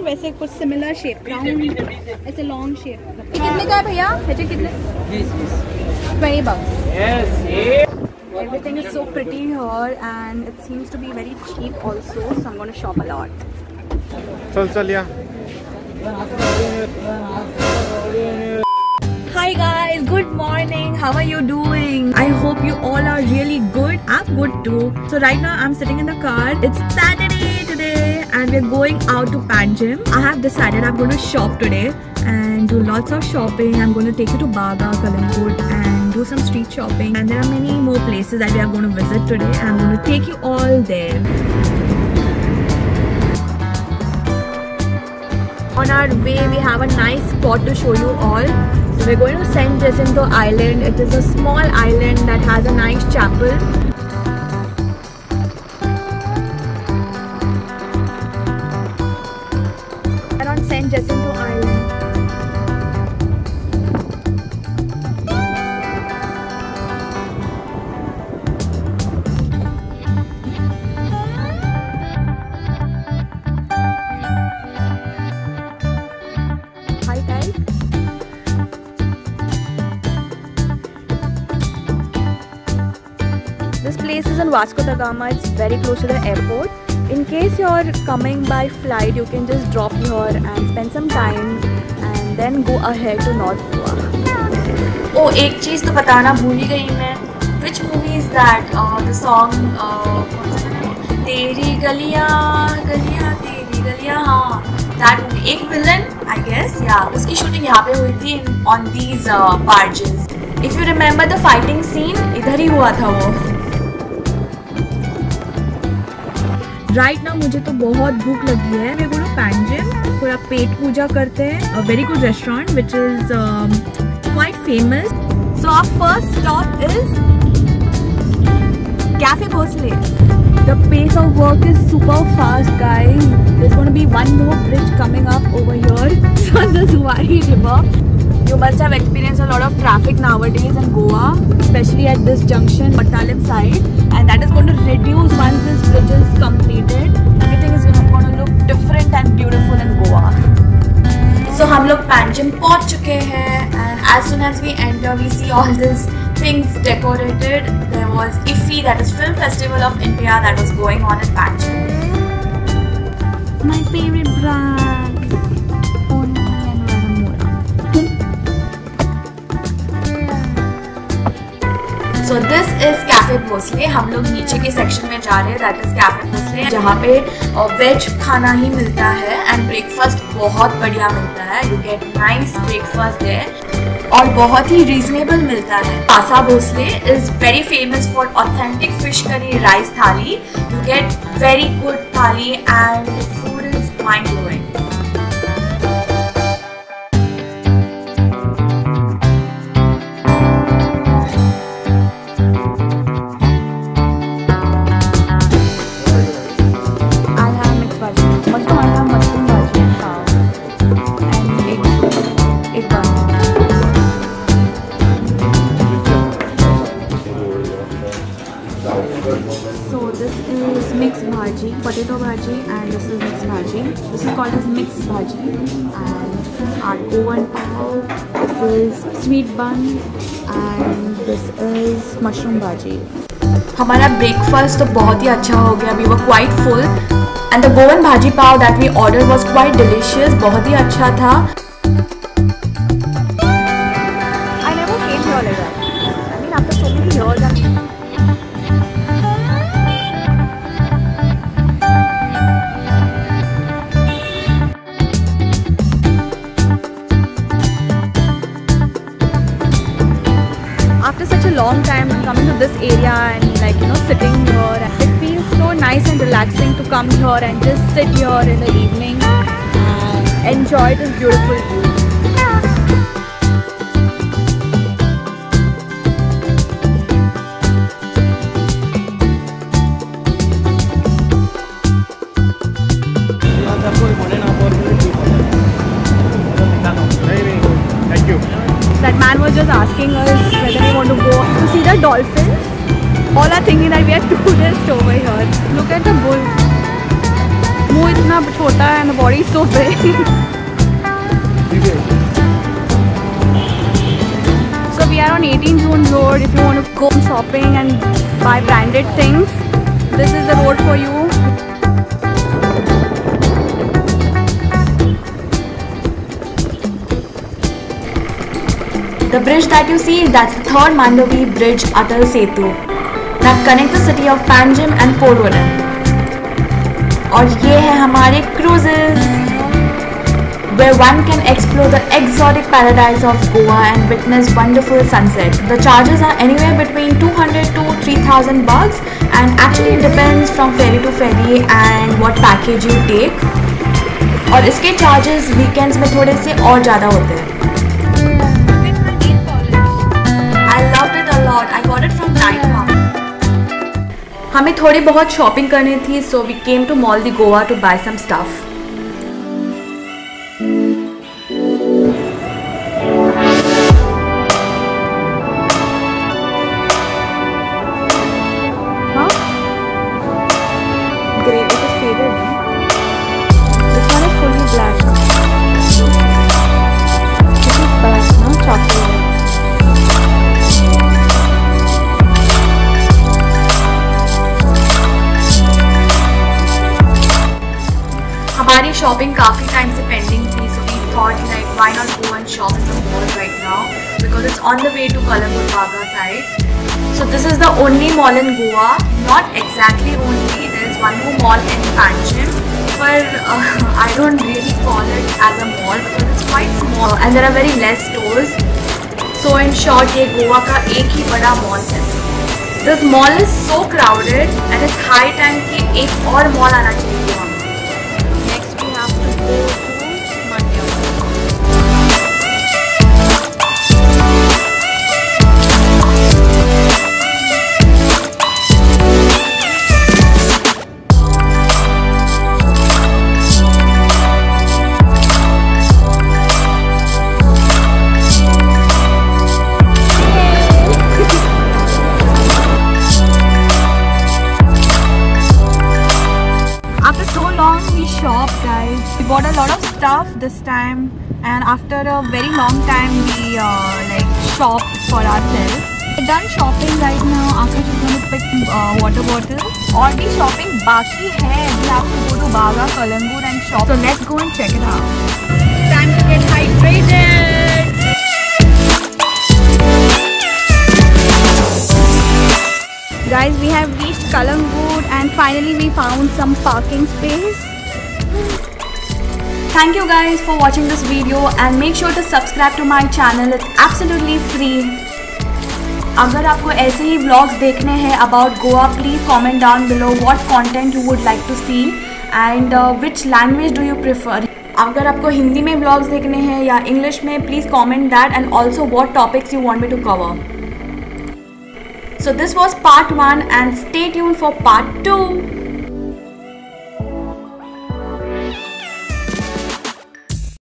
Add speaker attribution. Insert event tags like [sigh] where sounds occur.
Speaker 1: फिर वैसे कुछ सिमिलर शेप राउंड ऐसे लॉन्ग शेप कितने का है भैया हेजे कितने twenty bucks Everything is so pretty here and it seems to be very cheap also so I'm going to shop a lot.
Speaker 2: चल चल या
Speaker 1: Hi guys, good morning. How are you doing? I hope you all are really good. I'm good too. So right now I'm sitting in the car. It's Saturday and we're going out to Panjim. I have decided I'm going to shop today and do lots of shopping. I'm going to take you to Baga, Kalangut and do some street shopping. And there are many more places that we are going to visit today and I'm going to take you all there. On our way, we have a nice spot to show you all. So we're going to San Jacinto Island. It is a small island that has a nice chapel. High tide. This place is in Vasco da Gama. It's very close to the airport. In case you're coming by flight, you can just drop here and spend some time and then go ahead to North Goa. Oh, एक चीज़ तो बताना भूल ही गई मैं. Which movie is that? Uh, the song uh, तेरी गलियां गलियां तेरी गलियां हाँ that movie. एक villain I guess yeah. उसकी shooting यहाँ पे हुई थी these uh, barges. If you remember the fighting scene इधर ही हुआ था वो. राइट right ना मुझे तो बहुत भूख लगी है. मेरे को पैंजिम थोड़ा पेट पूजा करते हैं. A very good restaurant which is quite famous so our first stop is cafe Bhosle The pace of work is super fast, guys. There's going to be one more bridge coming up over here on the Zuari River. You must have experienced a lot of traffic nowadays in Goa, especially at this junction, Patalim side, and that is going to reduce once this bridge is completed. Everything is going to look different and beautiful in Goa. So हम लोग पैंजम पहुँच चुके हैं and as soon as we enter we see all these things decorated. There was IFFI that is Film Festival of India that was going on in Panjim. My favorite brand, Oni and Varamura. So this is cafe Bhosle हम लोग नीचे के section में जा रहे हैं that is cafe Bhosle जहाँ पे वेज खाना ही मिलता है एंड ब्रेकफास्ट बहुत बढ़िया मिलता है you get nice breakfast there और बहुत ही रीजनेबल मिलता है। पासा Bhosle is very famous for authentic fish curry rice thali you get very good thali and food is mind blowing potato bhaji, and this is mixed bhaji. This is called as mixed bhaji. And our Goan pav. This is sweet bun, and this is mushroom bhaji. हमारा breakfast तो बहुत ही अच्छा हो गया we were quite full and the Goan bhaji pav that we order was quite delicious बहुत ही अच्छा था I never came here like that I mean after so long time coming to this area and like you know sitting here. It feels so nice and relaxing to come here and just sit here in the evening and enjoy this beautiful view everyone was just asking us whether we want to go to see the dolphins. All are thinking that we are [laughs] tourists over here. Look at the bull. Muh itna chota hai and the body is so big. [laughs] so we are on 18 June Road. If you want to go shopping and buy branded things, this is the road for you.
Speaker 3: The bridge that you see, that's the third Mandovi Bridge Atal Setu that connects the city of Panjim and Porvorim. और ये है हमारे cruises where one can explore the exotic paradise of Goa and witness wonderful sunset. The charges are anywhere between 200 to 3000 bucks and actually it depends from ferry to ferry and what package you take. और इसके charges weekends में थोड़े से और ज़्यादा होते हैं हमें थोड़ी बहुत शॉपिंग करनी थी
Speaker 1: so we came to mall de Goa to buy some stuff
Speaker 3: हमारी शॉपिंग काफ़ी टाइम से पेंडिंग थी so we thought like why not go and shop in the mall right now because it's on the way to Calangute Baga side So this is the only mall in Goa. Not exactly only. There is one more mall in Panjim. But uh, [laughs] I don't really call it as a mall because it's quite small and there are very less stores. So in short, ये गोवा का एक ही बड़ा mall है This mall is so crowded and it's high time कि एक और mall आना चाहिए वहाँ
Speaker 1: Next Bye. shop guys. We bought a lot of stuff this time and after a very long time we uh, like shop for ourselves. We're done shopping right now. Akash is going to pick uh, water bottles. Or the shopping baki hai. We have to go to Baga Kalangur and shop. So let's go and check it out. Time to get hydrated. Guys we have reached Kalangur and finally we found some parking space.
Speaker 3: Thank you guys for watching this video and make sure to subscribe to my channel. It's absolutely free. अगर आपको ऐसे ही vlogs देखने हैं about Goa, please comment down below what content you would like to see and uh, which language do you prefer. अगर आपको हिंदी में vlogs देखने हैं या इंग्लिश में please comment that and also what topics you want me to cover. So this was part 1 and stay tuned for part 2.